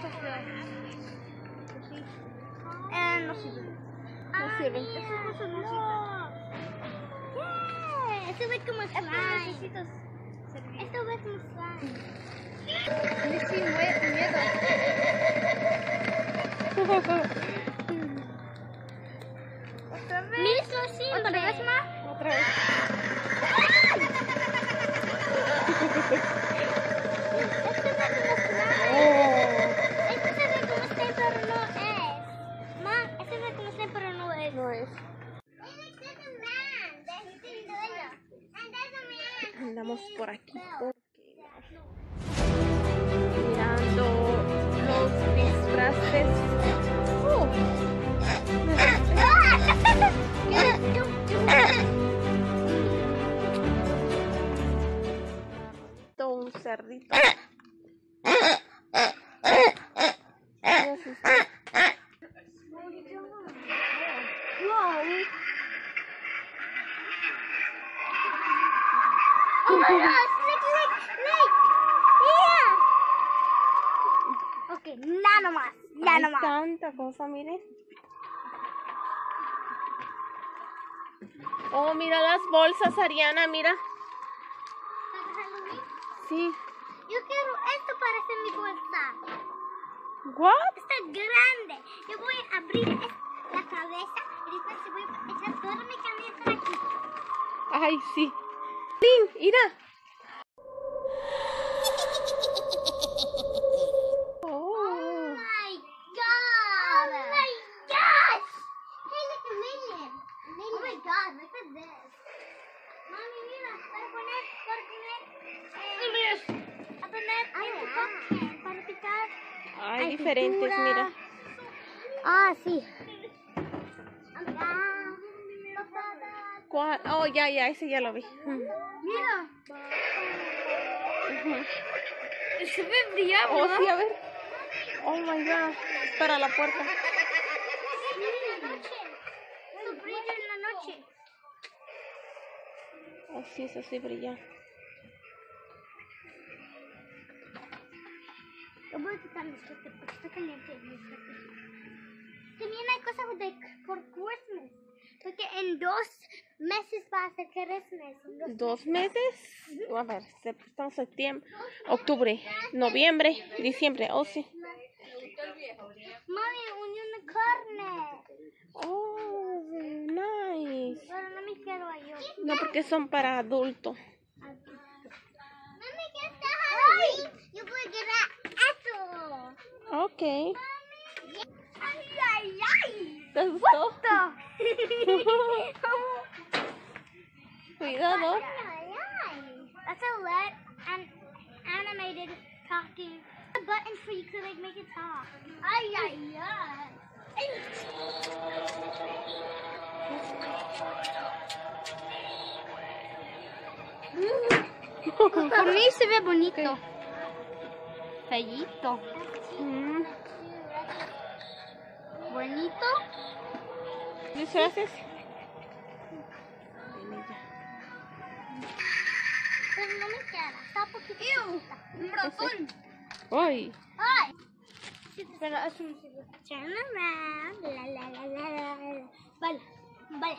flores. Así. Eh, no sirven. No sirven. Cosas no sirven. Esto ve como slime. Esto ve como slime. Sí, sí, mue- miedo. Otra vez. Sirve. Otra vez más. Otra vez. Esto ve como slime. Oh, Esto se ve como slime, pero no es. Ma, esto ve como slime, pero no es. no es. Andamos por aquí porque mirando los disfraces. Ok, nada más, ya Hay no más. tanta cosa, miren. Oh, mira las bolsas, Ariana, mira. Sí. Yo quiero esto para hacer mi bolsa. What? Está grande. Yo voy a abrir la cabeza y después voy a echar toda mi camisa aquí. Ay, sí. Lin, mira. Hay diferentes, mira. Ah, sí. ¿Cuál? Oh, ya, ya, ese ya lo vi. Mira. Se ve brillando. Oh, sí, a ver. Oh my god. Para la puerta. Mira en la noche. Eso brilla en la noche. Oh, sí, eso sí brilla. Voy a quitar mi suéter porque está caliente mi suéter. También hay cosas de, por Christmas. Porque en dos meses va a ser Christmas. Dos- ¿Dos meses? A ver, estamos en septiembre, octubre, noviembre, diciembre. Oh, sí. Mami, un unicornio. Oh, nice. Pero no me quiero yo. No, porque son para adultos. Mami, ¿qué está Halloween? Yo voy a quedar eso. Ok. Ay, ay, ay. ¿Te? Esto. Cuidado. That's a let an animated talking. A button for you to like make it talk. Ay, ay, ay. Por mí se ve bonito. Fellito. Mm, Bonito. ¿Disfraces? Pero no me queda. Está poquito. Un ratón. Ay. ¡Ay! Pero eso no sirve. La, la, la, la, la, la. Vale, vale.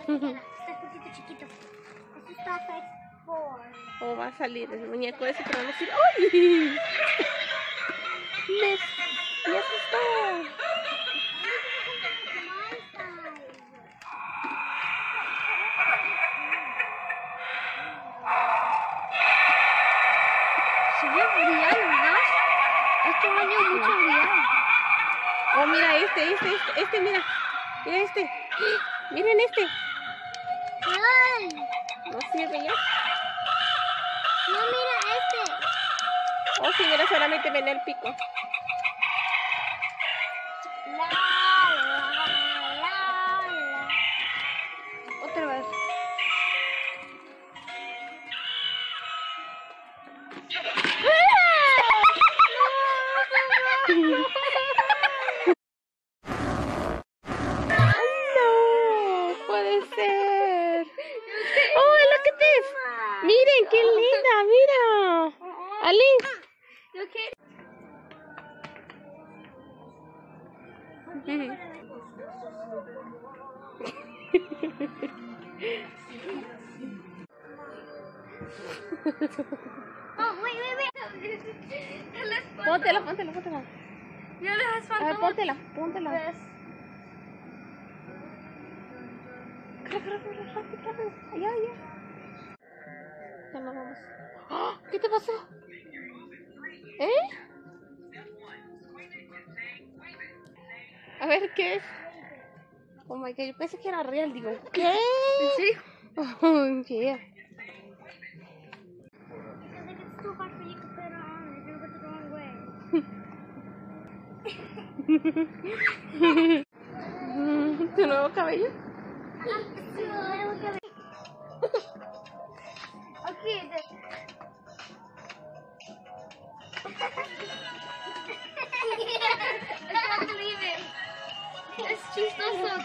Está poquito chiquito. Eso está size 4. O va a salir el muñeco ese, pero no sirve. ¡Ay! Me, me asustó. Ve brillando, ¿no? Este baño mucho brillante. Oh, mira este, este, este, este, mira. Mira este. Miren este. ¡Ay! ¿No sirve ya? No, mira este. Oh, sí, mira, solamente ven el pico. Okay? Ujú. Oh, wait, wait, wait. Póntela, póntela, póntela. Les A ver, póntela, póntela. Pues, Corre, corre, corre, rápido, rápido. Allá, allá. Ya nos vamos. ¡Ah! ¿Qué te pasó? ¿Eh? A ver, ¿qué es? Oh my god, yo pensé que era real. Digo, ¿qué? ¿En serio? Oh, yeah. Because like it's too hard for you I can't believe it. That's too so